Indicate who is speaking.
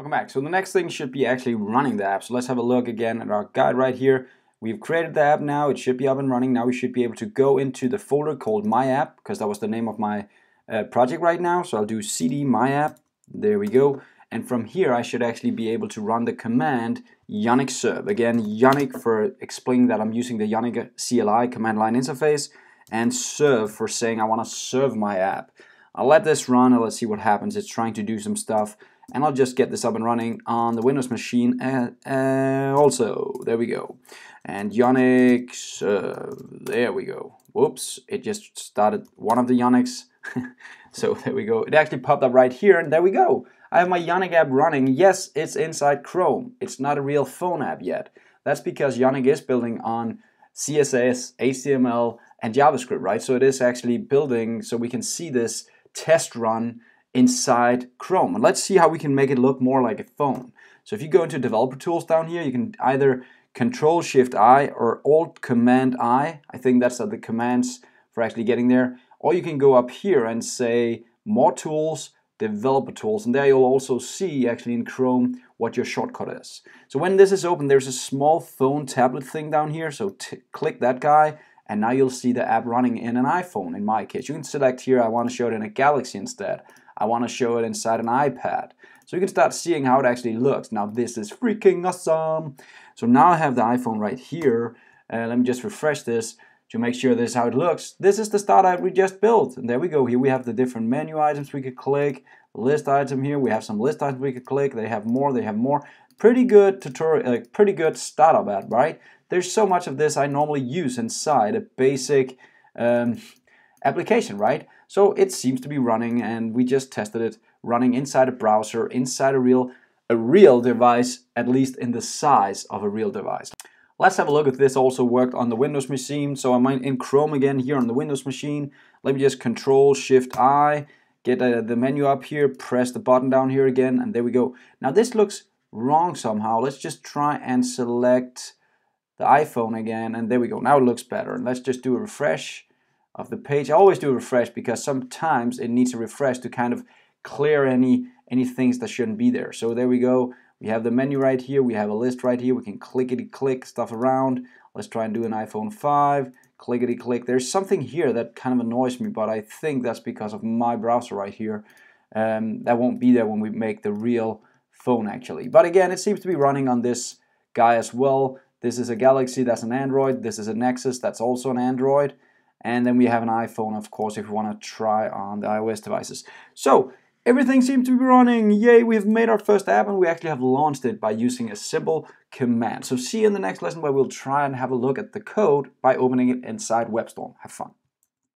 Speaker 1: Welcome back. So the next thing should be actually running the app. So let's have a look again at our guide right here. We've created the app now. It should be up and running. Now we should be able to go into the folder called My App because that was the name of my uh, project right now. So I'll do cd My App. There we go. And from here, I should actually be able to run the command Ionic serve. Again, Ionic for explaining that I'm using the Ionic CLI command line interface and serve for saying I want to serve my app. I'll let this run and let's see what happens. It's trying to do some stuff and I'll just get this up and running on the Windows machine uh, uh, also. There we go. And Ionic, uh, there we go. Whoops, it just started one of the Ionics. so there we go. It actually popped up right here and there we go. I have my Ionic app running. Yes, it's inside Chrome. It's not a real phone app yet. That's because Ionic is building on CSS, HTML, and JavaScript, right? So it is actually building so we can see this test run inside Chrome. And let's see how we can make it look more like a phone. So if you go into developer tools down here, you can either control shift I or alt command I. I think that's the commands for actually getting there. Or you can go up here and say more tools, developer tools, and there you'll also see actually in Chrome what your shortcut is. So when this is open, there's a small phone tablet thing down here. So click that guy and now you'll see the app running in an iPhone in my case. You can select here, I want to show it in a Galaxy instead. I want to show it inside an iPad. So you can start seeing how it actually looks. Now this is freaking awesome. So now I have the iPhone right here. Uh, let me just refresh this to make sure this is how it looks. This is the start app we just built. And there we go. Here we have the different menu items we could click. List item here. We have some list items we could click. They have more. They have more. Pretty good tutorial, uh, pretty good startup app, right? There's so much of this I normally use inside a basic um, application, right? So it seems to be running and we just tested it running inside a browser, inside a real, a real device, at least in the size of a real device. Let's have a look if this also worked on the Windows machine. So I'm in Chrome again here on the Windows machine. Let me just Control Shift I, get uh, the menu up here, press the button down here again, and there we go. Now this looks wrong somehow. Let's just try and select the iPhone again, and there we go. Now it looks better. Let's just do a refresh of the page. I always do refresh because sometimes it needs a refresh to kind of clear any any things that shouldn't be there. So there we go. We have the menu right here. We have a list right here. We can clickety click stuff around. Let's try and do an iPhone 5. Clickety click. There's something here that kind of annoys me, but I think that's because of my browser right here. Um, that won't be there when we make the real phone actually. But again, it seems to be running on this guy as well. This is a Galaxy, that's an Android. This is a Nexus, that's also an Android. And then we have an iPhone, of course, if you want to try on the iOS devices. So everything seems to be running. Yay, we have made our first app and we actually have launched it by using a simple command. So see you in the next lesson where we'll try and have a look at the code by opening it inside WebStorm. Have fun.